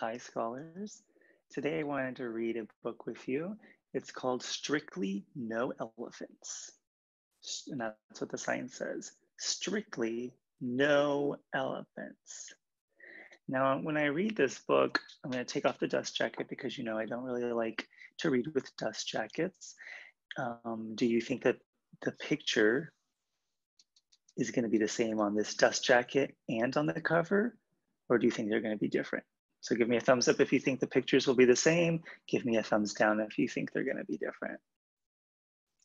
Hi, scholars. Today I wanted to read a book with you. It's called Strictly No Elephants. And that's what the sign says Strictly No Elephants. Now, when I read this book, I'm going to take off the dust jacket because you know I don't really like to read with dust jackets. Um, do you think that the picture is going to be the same on this dust jacket and on the cover? Or do you think they're going to be different? So give me a thumbs up if you think the pictures will be the same. Give me a thumbs down if you think they're gonna be different.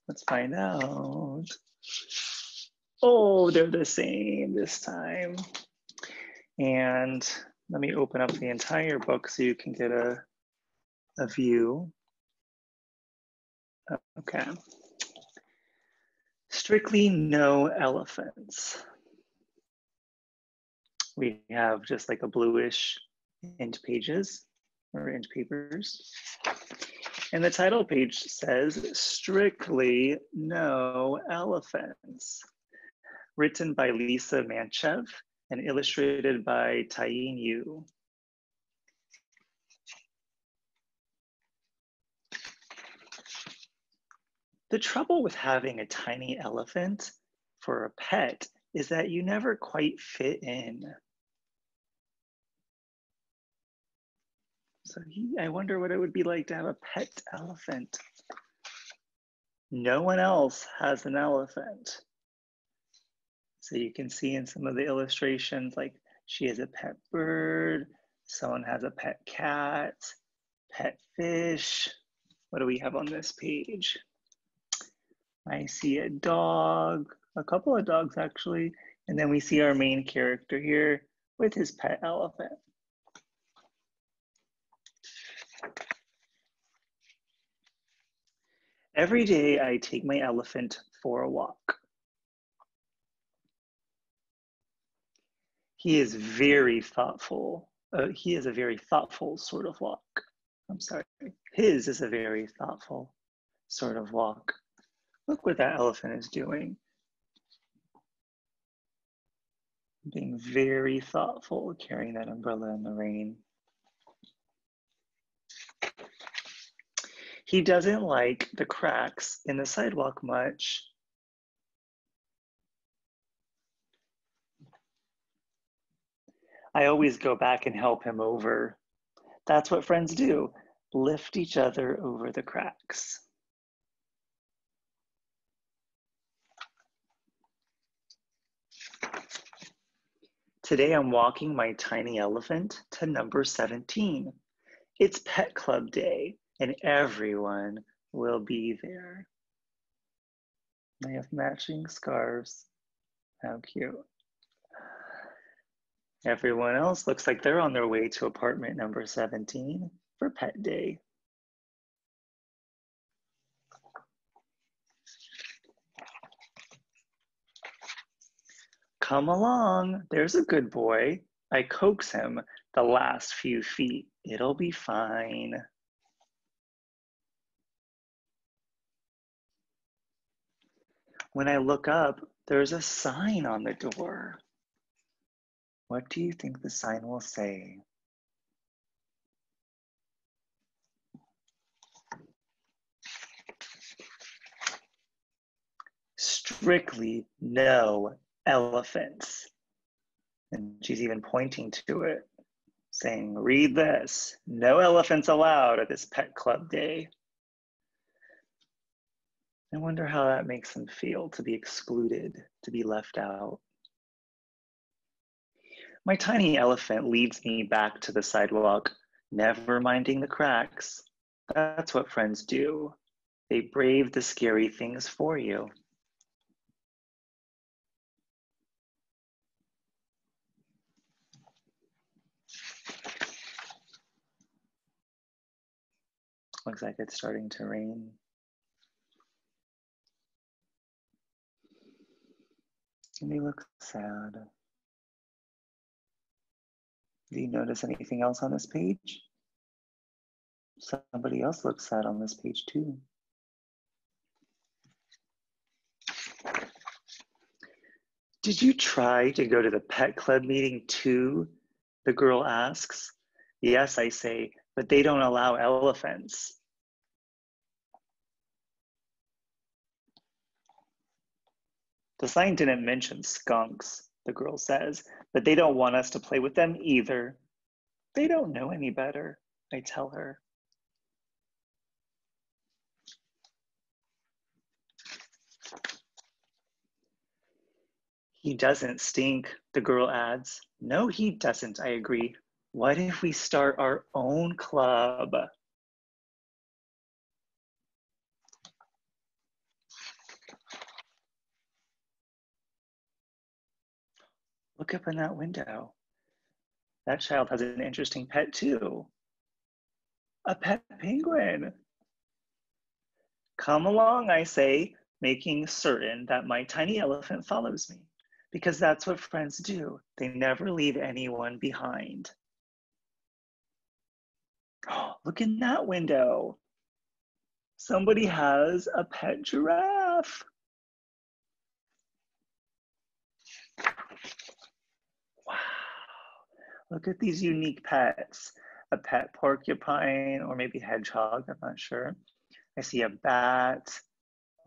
Let's find out. Oh, they're the same this time. And let me open up the entire book so you can get a, a view. Okay. Strictly no elephants. We have just like a bluish end pages or end papers. And the title page says Strictly No Elephants, written by Lisa Mantchev and illustrated by Taeeun Yoo. The trouble with having a tiny elephant for a pet is that you never quite fit in. So he, I wonder what it would be like to have a pet elephant. No one else has an elephant. So you can see in some of the illustrations, like she has a pet bird, someone has a pet cat, pet fish. What do we have on this page? I see a dog, a couple of dogs actually, and then we see our main character here with his pet elephant. Every day I take my elephant for a walk. He is very thoughtful. Uh, he is a very thoughtful sort of walk. I'm sorry. His is a very thoughtful sort of walk. Look what that elephant is doing. Being very thoughtful, carrying that umbrella in the rain. He doesn't like the cracks in the sidewalk much. I always go back and help him over. That's what friends do lift each other over the cracks. Today I'm walking my tiny elephant to number 17. It's Pet Club Day and everyone will be there. They have matching scarves. How cute. Everyone else looks like they're on their way to apartment number 17 for pet day. Come along, there's a good boy. I coax him the last few feet. It'll be fine. When I look up, there's a sign on the door. What do you think the sign will say? Strictly no elephants. And she's even pointing to it, saying, Read this no elephants allowed at this pet club day. I wonder how that makes them feel to be excluded, to be left out. My tiny elephant leads me back to the sidewalk, never minding the cracks. That's what friends do. They brave the scary things for you. Looks like it's starting to rain. And they look sad. Do you notice anything else on this page? Somebody else looks sad on this page too. Did you try to go to the pet club meeting too? The girl asks. Yes, I say, but they don't allow elephants. The sign didn't mention skunks, the girl says, but they don't want us to play with them either. They don't know any better, I tell her. He doesn't stink, the girl adds. No, he doesn't, I agree. What if we start our own club? Look up in that window. That child has an interesting pet too. A pet penguin. Come along, I say, making certain that my tiny elephant follows me, because that's what friends do. They never leave anyone behind. Oh, look in that window. Somebody has a pet giraffe. Look at these unique pets. A pet porcupine or maybe hedgehog, I'm not sure. I see a bat,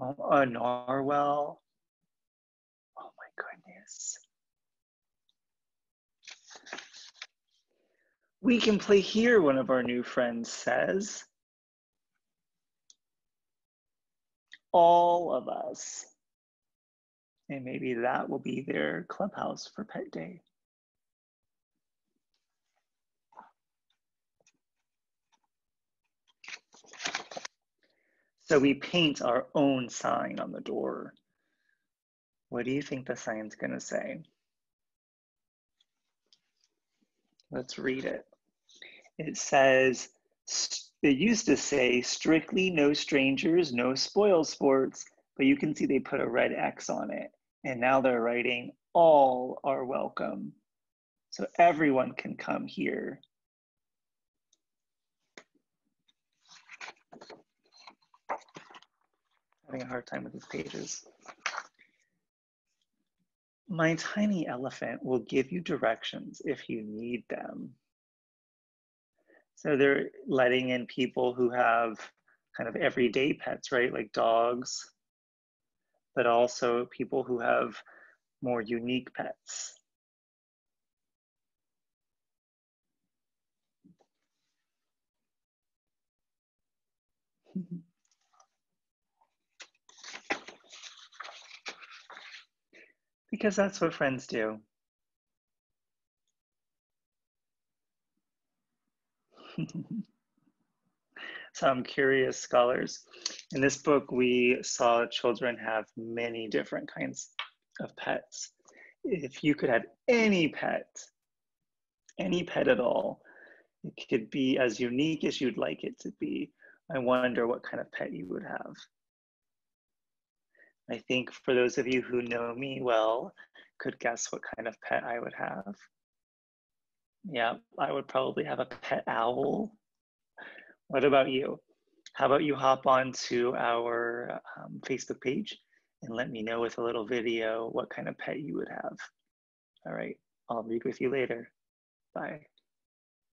oh, a narwhal. Oh my goodness. We can play here, one of our new friends says. All of us. And maybe that will be their clubhouse for pet day. So we paint our own sign on the door. What do you think the sign's gonna say? Let's read it. It says, it used to say strictly no strangers, no spoil sports, but you can see they put a red X on it. And now they're writing all are welcome. So everyone can come here. Having a hard time with these pages. My tiny elephant will give you directions if you need them. So they're letting in people who have kind of everyday pets, right? Like dogs, but also people who have more unique pets. Because that's what friends do. Some curious scholars. In this book, we saw children have many different kinds of pets. If you could have any pet, any pet at all, it could be as unique as you'd like it to be. I wonder what kind of pet you would have. I think for those of you who know me well, could guess what kind of pet I would have. Yeah, I would probably have a pet owl. What about you? How about you hop on to our um, Facebook page and let me know with a little video what kind of pet you would have. All right, I'll read with you later. Bye.